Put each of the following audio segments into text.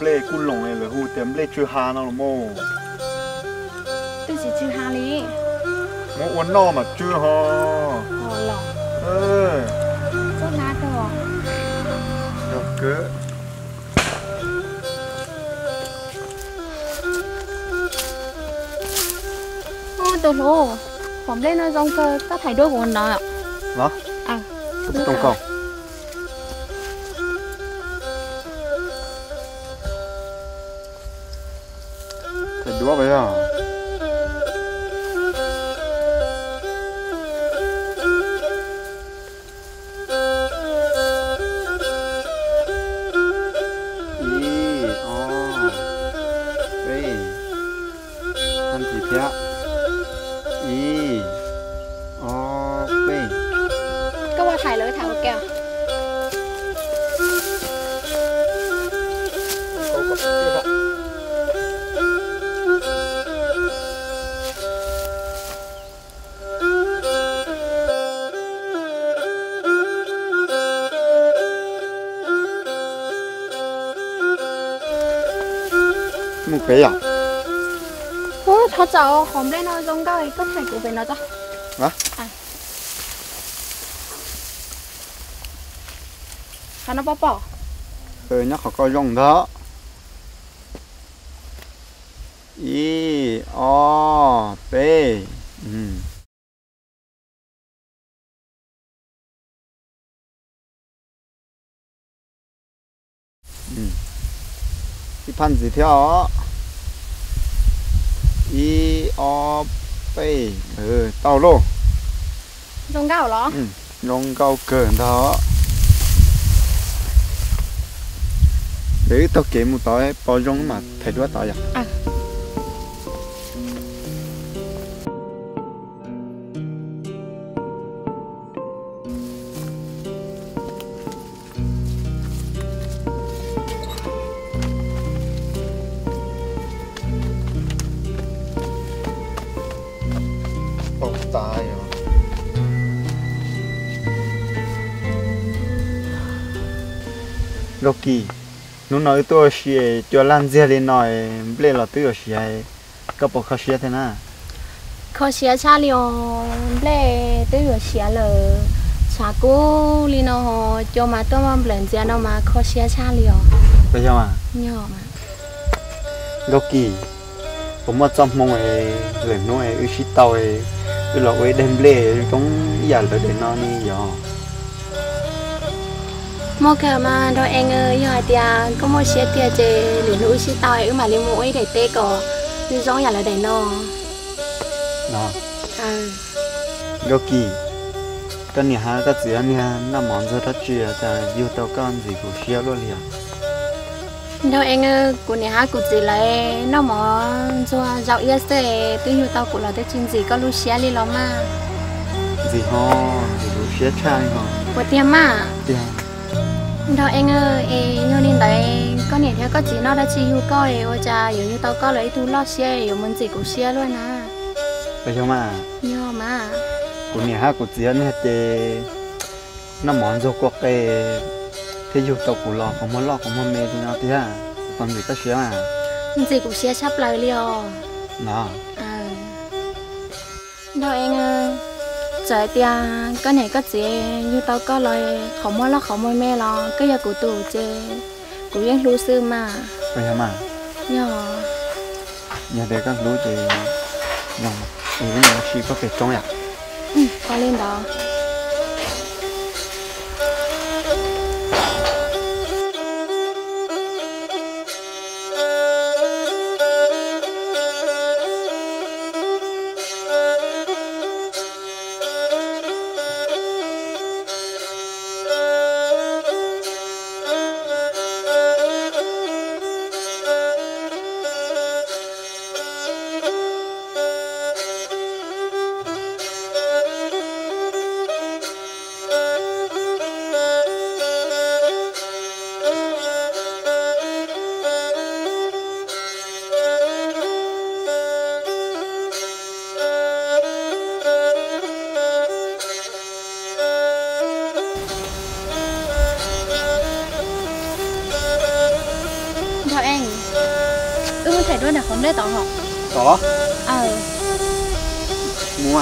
tiệm lệ lồng này là hù tiệm lệ chưa hà nào mô. Tôi chỉ chưa hà lý. Mô uốn no mà chưa ho hồ ờ, lồng. Ơ chốt nát rồi đâu cứ ôi tôi lô. Phòng lên nó rong cơ. Các thầy đôi của nó ạ. Nó à. Tổng cộng thì đúa bây giờ ý o b ăn bé à ừ, thôi cháu hôm nay nó giống đâu ấy có thể của về nó cho hả à nó bỏ bỏ ừ nó có coi rong đó 이, 어, 빼. 음. 음. 이판 지표. i o tàu lô. Rong gạo đó. Ừ gạo cờ đó. Để tao kiếm một tỏi bao rong mà thấy đứa tỏi à. à. ยู่เชียร์เลยชากูลีโนโจมาตัวมันเปลี่ยนเจ้ามาเขาเชียร์ชาลีโอ bây giờ mà เนี่ยมา Rocky,ผมมาจำมองไอ้เหลืองน้อยอุ้ยชิตอยอุ้ยหลอกไอ้เดมเล่ต้องอย่าเลยเดนนอนนี่ยอ mua cả mà đôi anh ơi giờ tia có mua xe tia chế để núi xe tàu ấy mà lấy mũi để tê cỏ như gió nhà là để nó nó à gốc kỳ cái nhà hàng cái gì anh nha nó món rất rất chuyện là yêu tao con gì của xe luôn liền đâu anh ơi của nhà hát của chị là nó mò cho dạo yên sẽ tôi yêu tao của là tôi chuyên gì có Lucia đi lắm mà. Gì ho gì Lucia trai ho của tiêm mà. Tiêm đâu anh ơi e nhô nên đấy con này theo có chỉ nó đã chỉ hưu coi e ôi cha dù như tao có lấy tu lo xe dù muốn gì cũng xe luôn à. Phải không à? nhô mà. Cũng nhà hát cũng diễn hết thì nó món dầu quốc cái thế dù tao cũng lo không muốn lo không muốn mê thì nó thế à? Còn gì tao à? xe mà gì cũng xe sắp lời liều. Nó. À. Đâu anh ơi trời tia cái này cái chị như tao có lời không mua lo không mua mẹ lo cái giờ cụ tù chị cụ yên lưu sư mà. Bây giờ mà? Nhờ nhà để các lũ chị nhầm thì cái này chỉ có phải trong ạ? Ừ có lên đó. ด้วยนะผมได้ต่อหอกต่อเออมัว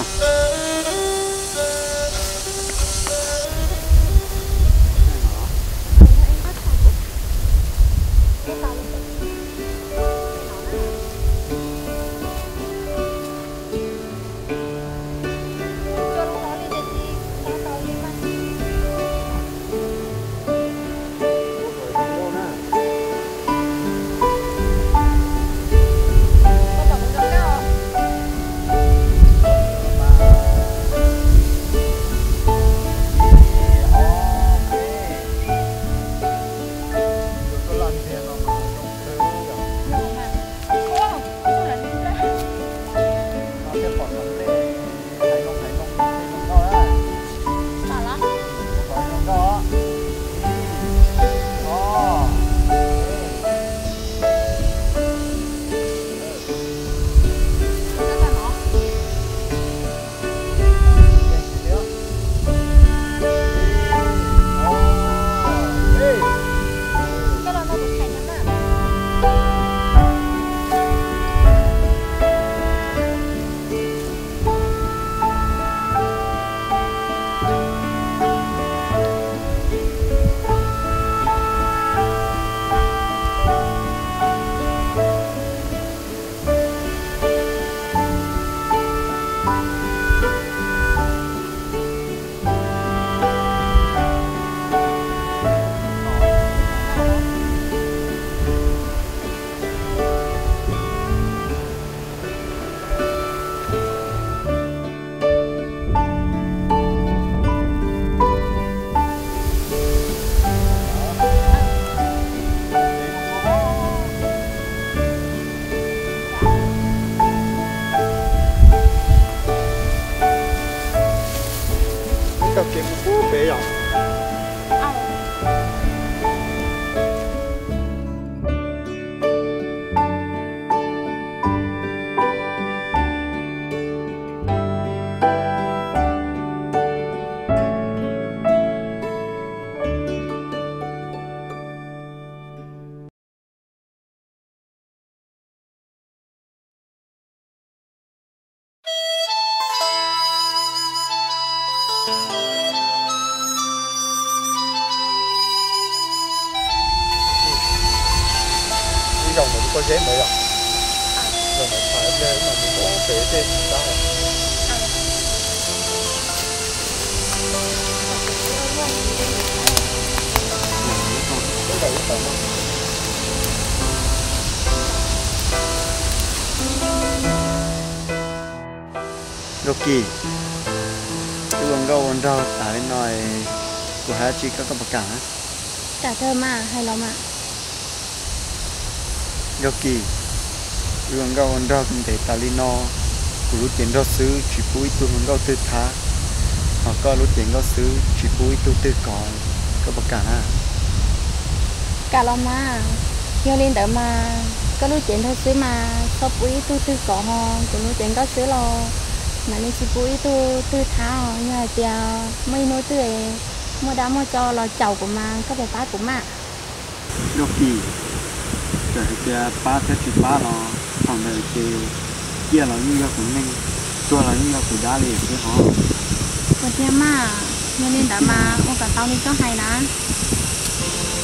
mua Rocky. Cái quần câu quần rau lên nói của hai chị các các bậc cả cả thơ mà hay lo mà Rocky. Cái quần câu quần rau cũng thể tả lên nó của lúc tiền đó xứ chỉ bùi tu quần câu tư thá hoặc có lúc tiền đó xứ chỉ bùi tu tư còn các bậc cả ha cả lo mà nhớ lên đỡ mà có lúc chuyện thôi xứ mà sau buổi tu tư có ho của lúc chuyện có xứ lo mà lên chỉ buổi tu tư tháo nhờ tia mấy nối tư ấy mua đá mua cho là chầu của mà các bà bác của mà Rocky rồi kia ba thế chỉ ba nó còn đời kia kia là như là của mình tua là như là của đá liền cái họ. Còn tia mà nhớ lên đỡ mà ông cả tao đi cho hay nè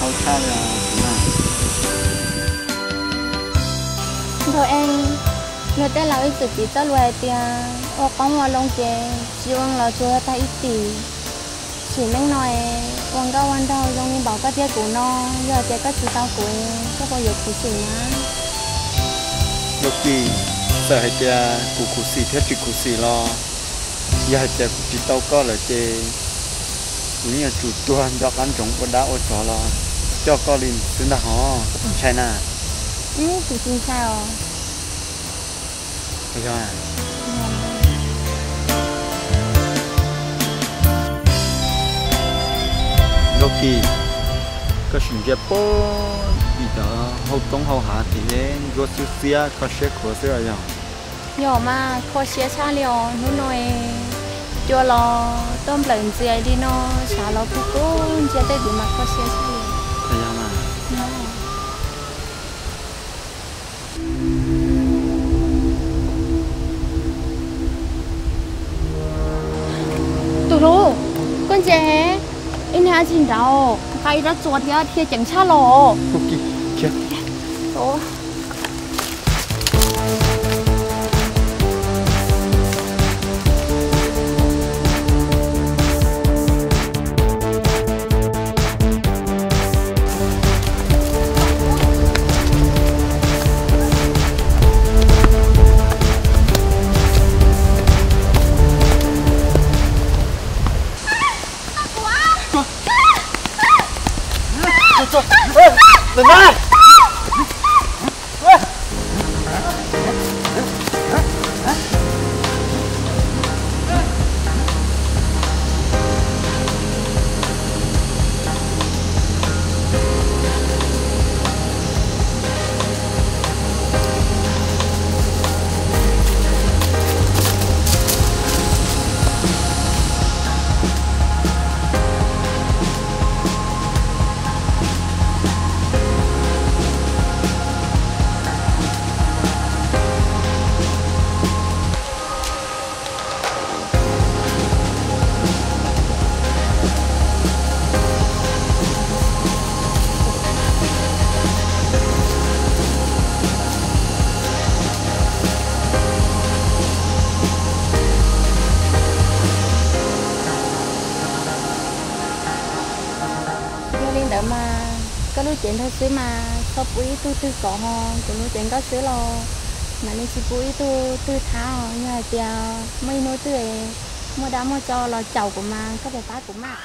thao cha là thôi em người ta là ít chỉ cho loài tia ô con hoa lông chè chỉ ông là chúa ta ít tỷ chỉ mấy nói ông cao quan đâu giống như bảo các tia của nó giờ tia các chỉ tao của các bao giờ của chỉ mà Rocky sợ hay kia cụ cụ xì thế chỉ cụ xì lo giờ hay kia tao có là chê cũng như chủ tuần cho ăn trống của đá ô trò lo cho có liền xứ nào họ China ừ thì xin sao bây giờ Noki có sinh ra bố bị đó hậu tông hậu hạ thì nên go siêu xia có xe của xe rồi nhỏ mà có xe xa liều nó nói cho lo tôm lần gì đi nó xả lo phụ cố chia tay đủ mặt có xe xa liều thấy không à tụi lô con trẻ nó ma xin đâu cái đó chuột ya thì chẳng xa lộ. Ok kia Ủa Lần xứ mà sắp bụi tu tư có hò của nó chuyện có xứ lo Mà nên chỉ bụi tu tư tháo Nhà chè à, Mấy nô tư ấy Mua đá mua cho lo chầu của mà, Có bộ phát của mà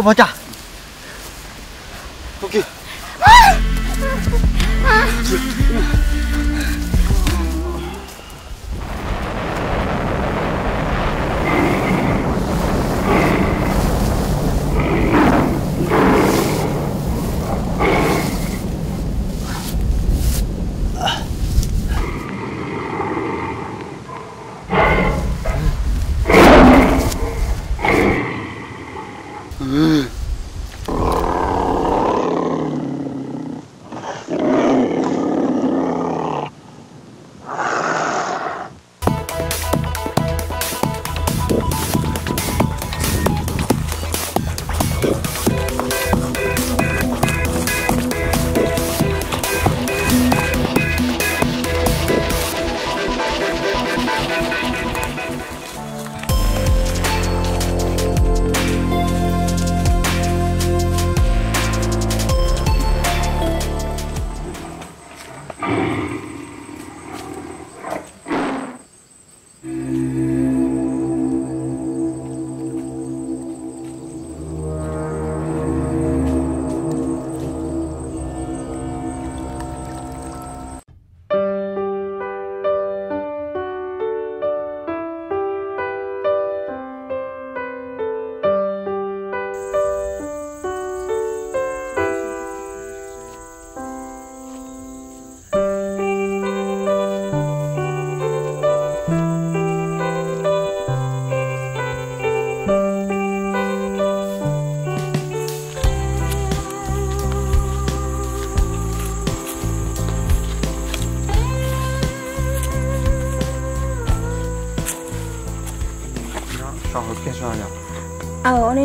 Có bao chả ok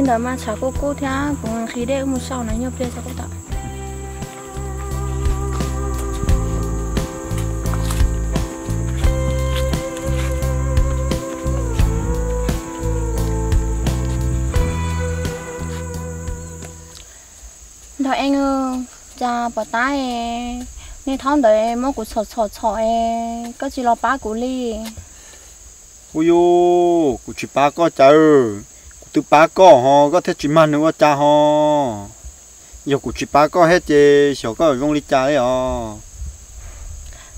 nên đó mà chả cô cô thế cũng khi đấy một sau này nhập lên sao cô ta thôi anh ơi cha bỏ ta nên thằng đấy mua của sọt sọt sọt có chỉ lo ba của li ui yo cụ chỉ ba có chờ từ ba có ho có thể chỉ mang nữa cha ho giờ cụ chỉ ba có hết chứ sợ có vong đi cha đấy à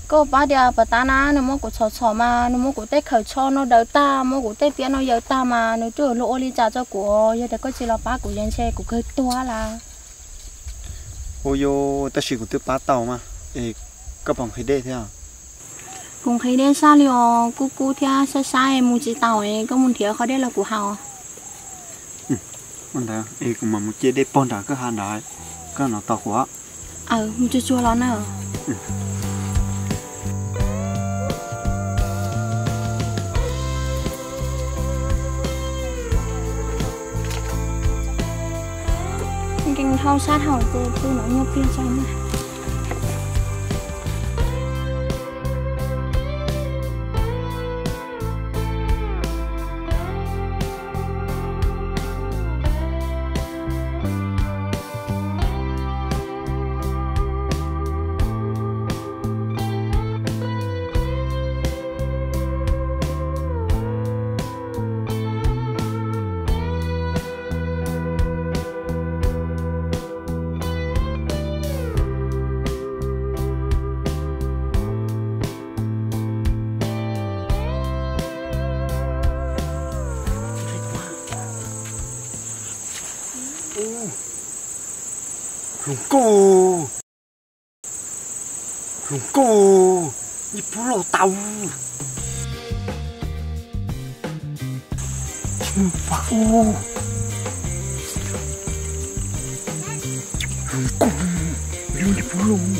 cô ba dia bà ta na nó mua của sọt sọt mà nó mua của tết khởi cho nó đỡ ta mua của tết tiền nó đỡ ta mà nó chưa lỗ đi trả cho của giờ để có chỉ lo ba của dân xe của cái to là ôi yo ta chỉ cụ từ ba tàu mà ê các bạn thấy đây thế à cùng khi đến xa liò cú cú thia xa em muốn chỉ tàu ấy có muốn thiếu khó đây là của hào mình thấy ê cũng mà một chế để bón đã cái hàng đại cái nó to quá. Ờ muốn chua chua lắm nữa kinh thao sát hỏng từ từ nó nhập viên cho mà lùng cô lùng cô nhịp phố lò tàu chim pháo lùng cô lưu nhịp phố lù ừ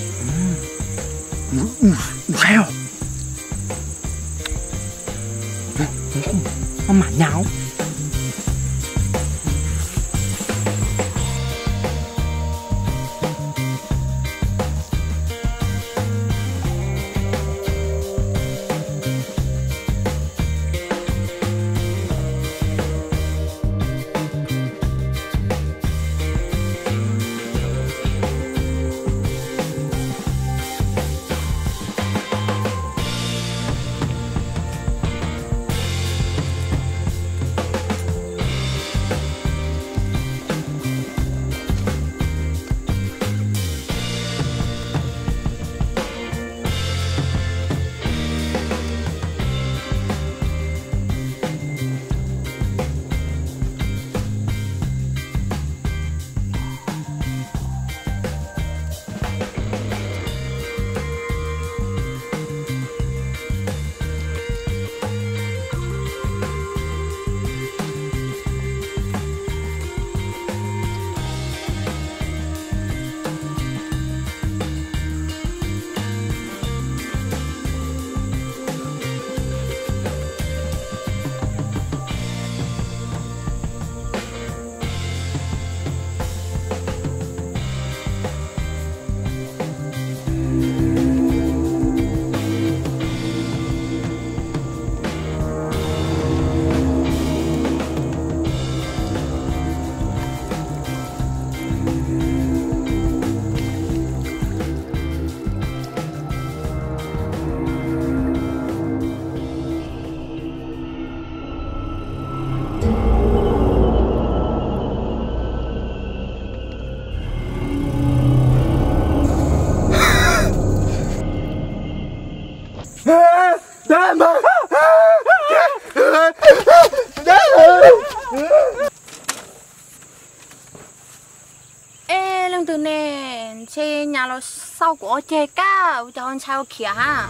có chơi cá cho con sao kìa ha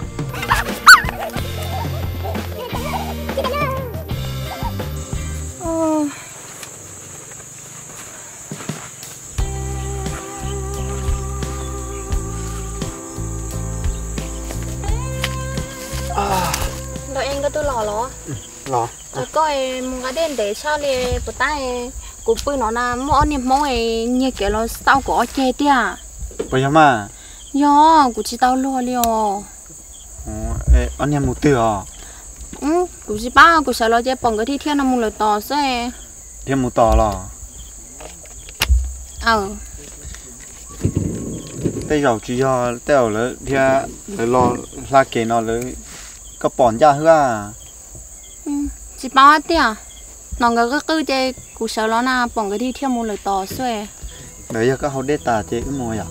Đợi anh có tôi lò lò Lò Có em gà đen để sao lì bột tay Cô bư nó là mô niệm mô ấy Như kiểu là sao có chê tía Bây giờ mà Yo, cô chỉ tao lo liò. Ê, anh em một tiêu à? Ừ, cô chỉ ba, cô sẽ lo chơi bằng cái thi thiên nó mua lại tờ, xe. Thiên mua tờ là? Ờ. Tây giàu chỉ cho ờ, tèo lỡ thia lỡ lo la kề nó lỡ cái bòn ra hứa à? Ừ, chỉ ba tiêu à? Nó ngờ cái cứ chơi cô sẽ lo na bằng cái thi thiên mua lại tờ, xe. Bây giờ các họ đế tà chơi cái mùi à?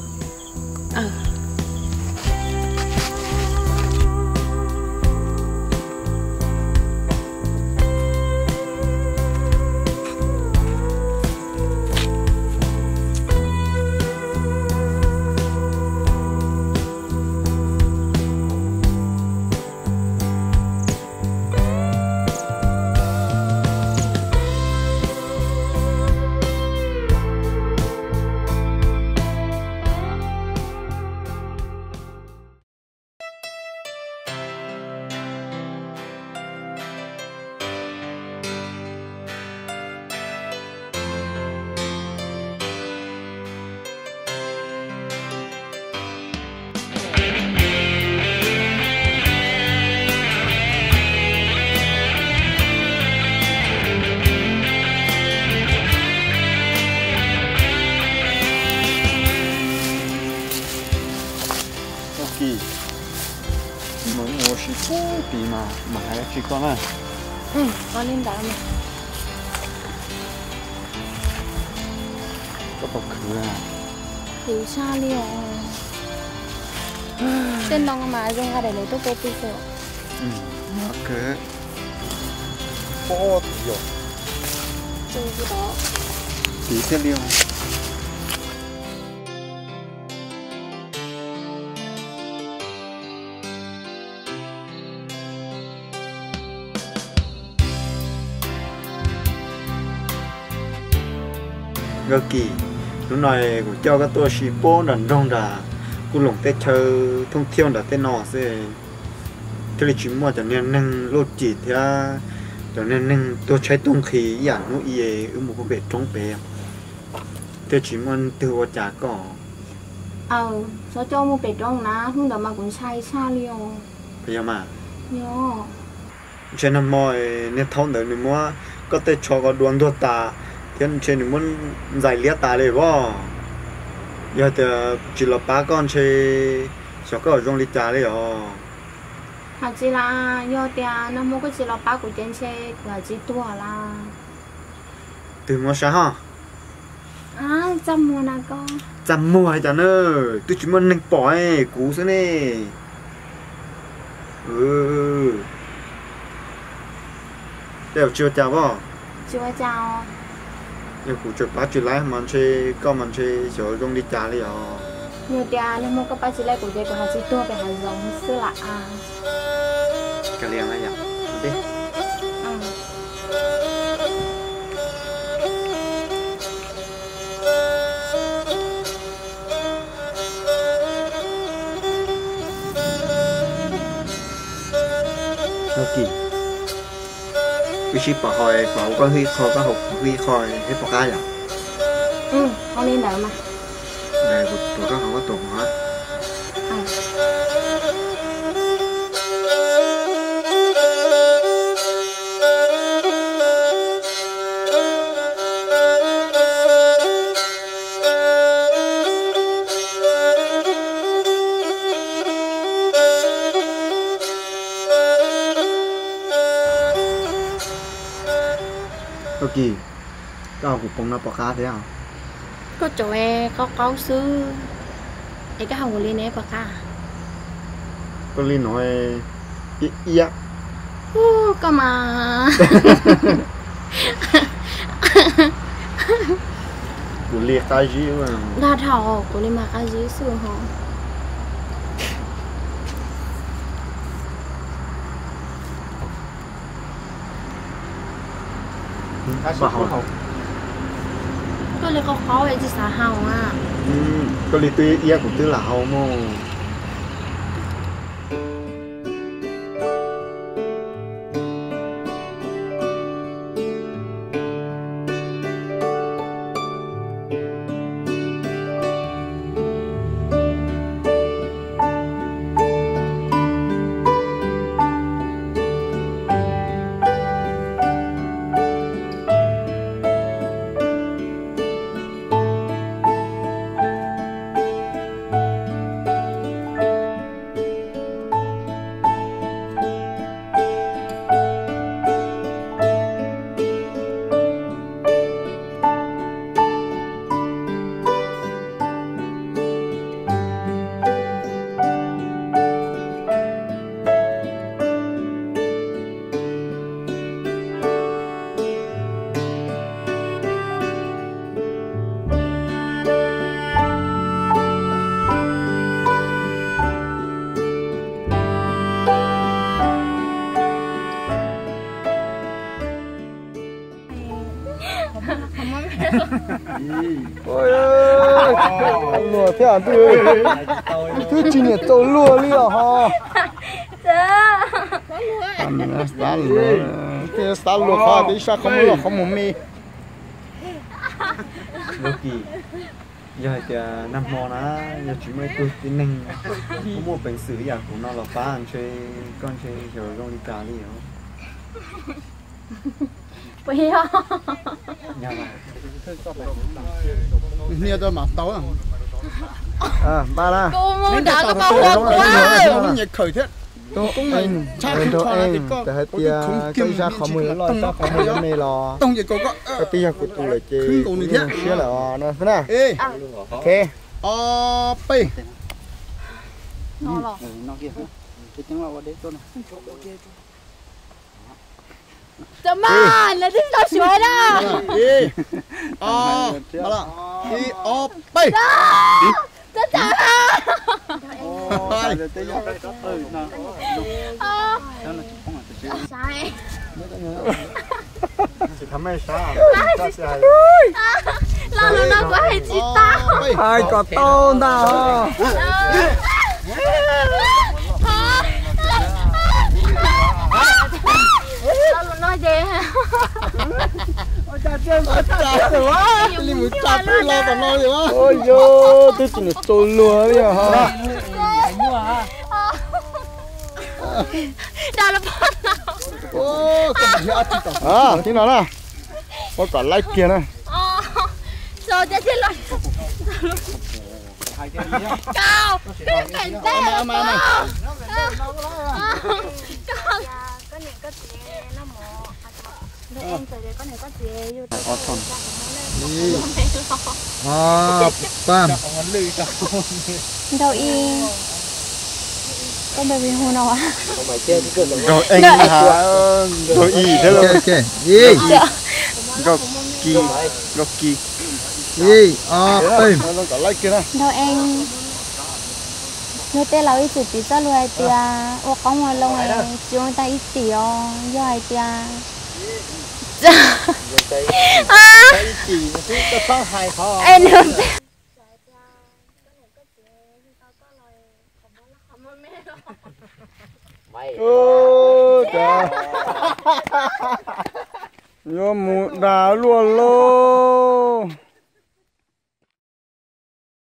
아. 응, 아닌다, 아니. 저거 그거야. 유샤리야. tên đông mà dùng ra để lấy tốt tốt bây giờ ừ ok bó gì rồi chơi gì đó tí xe liêu gơ kỳ. Lúc này cũng cho các tôi chỉ bố đàn đông đà cũng lồng tết chơi thông thiêu đà tết nọ sẽ thế là chỉ mua cho nên nâng lô chỉ thế cho nên nâng tôi chơi tung khí giả nó y ở một cái bể trống bể thế chỉ mua từ vợ trả cỏ. Ờ sao cho một bể trống ná không đó mà cũng sai xa liều phải giờ mà yo cho nên mọi nét thông được nữa có thể cho có đoàn đuôi ta yên trên muốn giải liệt tài đấy vợ giờ thì ờ, chỉ là ba con chơi cho cái ở trong lịch trả đấy hả? Hạt chỉ là giờ thì ờ, nó mua cái chỉ là ba của trên chơi, là chỉ tua là từ mua sao hả? À chăm mua nào con chăm mua hay chẳng ơi tôi chỉ muốn nâng bỏ ấy cú thế này ừ. Đều chưa chào vợ chưa chào. 要扶着把住来，慢些，高慢些，就用力打了哦。nhiều đà nên mua các bác sĩ lấy của dây của hàng sĩ tua về hàng giống sư à. cái liền này nhỉ? วิชิปะคอยเขาก็ฮีคอก็หกฮีคอยให้ปากกาอ cũng nó bỏ cá thế à? Có chỗ e có có xứ. E cái hồng lên e bỏ cá à? có lên nói ý ý á. Có mà. Của liệt cá gì mà. Đa thọ của liệt mà cá gì xưa hả bà hồng tôi lấy có khó vậy chứ sao hào à ừ có lý tuy ia của tư là hậu lùa thế à tôi tôi chỉ nhận tôi lùa đi à ha ăn nó xả lùa cái xả lùa pha cái sao không lùa không muốn mi đôi kỳ giờ thì năm mò nó giờ chỉ mới tôi tin năng có một bệnh sử giờ của nó là phá ăn chơi con chơi rồi con đi cà đi không bây giờ nhà mà nhiều cho mà tao à? À ba la. Cô đã có bao nhiêu quá nó nhiệt khởi thế. Cũng mình cha khi cho là thì có cũng kiếm ra khó mười lo cho khó mười lắm này lo tông vậy cô có cái tia của tôi là chơi khi cũng như thế xíu là nó thế nào? À. Ok. Ờ pê. Nó lo ừ, nó kia. Cái tiếng là ở đây tôi này. Ừ, nó kia cái tiếng là đấy tôi này chấm mà là thích tao sửa đó ê ờ. Mà là ê ờ pi rất chả sai chỉ thắm hay sao? Lo lo nó có hay chị tao. Ai có tôn nào nói gì li mu chặt lo còn lo gì quá. Ôi yo tôi chỉ nhận tôi lùa đi à ha. Đó. Là bắt nào. Ô à chị tao à thế nào. Nè có cả like kia nè rồi cho chị lo cao cái cảnh tê mà mà mà. cao cái này có chị nó mỏ để em tới đây có này có chị yêu tôi ở thôn à bam đâu y con bé bị hôn nào à rồi anh hả? Rồi y thế là ok gì rồi kỳ rồi kỳ gì à nè. Đâu em người ta là ít chỉ cho luôn ai tia. Ô có một lông này chúng ta ít tỷ ô do ai tia em đừng ô trời yo mu đào luôn lô